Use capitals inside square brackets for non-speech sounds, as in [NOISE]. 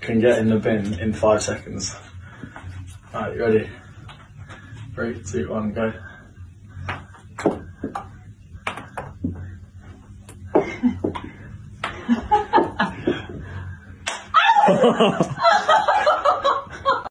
can get in the bin in five seconds. Alright, you ready? Three, two, one, go. [LAUGHS] [LAUGHS]